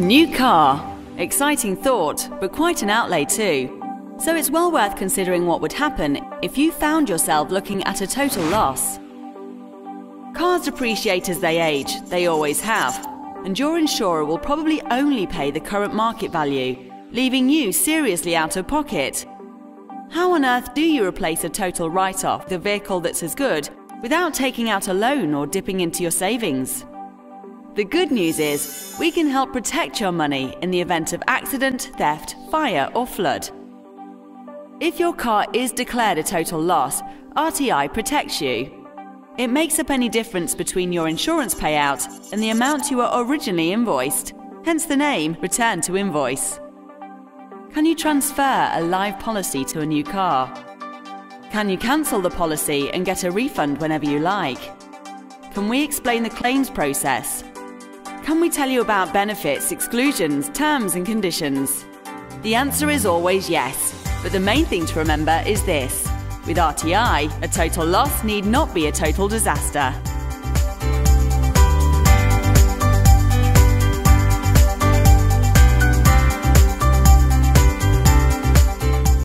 A new car. Exciting thought, but quite an outlay too. So it's well worth considering what would happen if you found yourself looking at a total loss. Cars depreciate as they age, they always have, and your insurer will probably only pay the current market value, leaving you seriously out of pocket. How on earth do you replace a total write off a vehicle that's as good without taking out a loan or dipping into your savings? The good news is, we can help protect your money in the event of accident, theft, fire, or flood. If your car is declared a total loss, RTI protects you. It makes up any difference between your insurance payout and the amount you were originally invoiced, hence the name Return to Invoice. Can you transfer a live policy to a new car? Can you cancel the policy and get a refund whenever you like? Can we explain the claims process? Can we tell you about benefits, exclusions, terms, and conditions? The answer is always yes, but the main thing to remember is this with RTI, a total loss need not be a total disaster.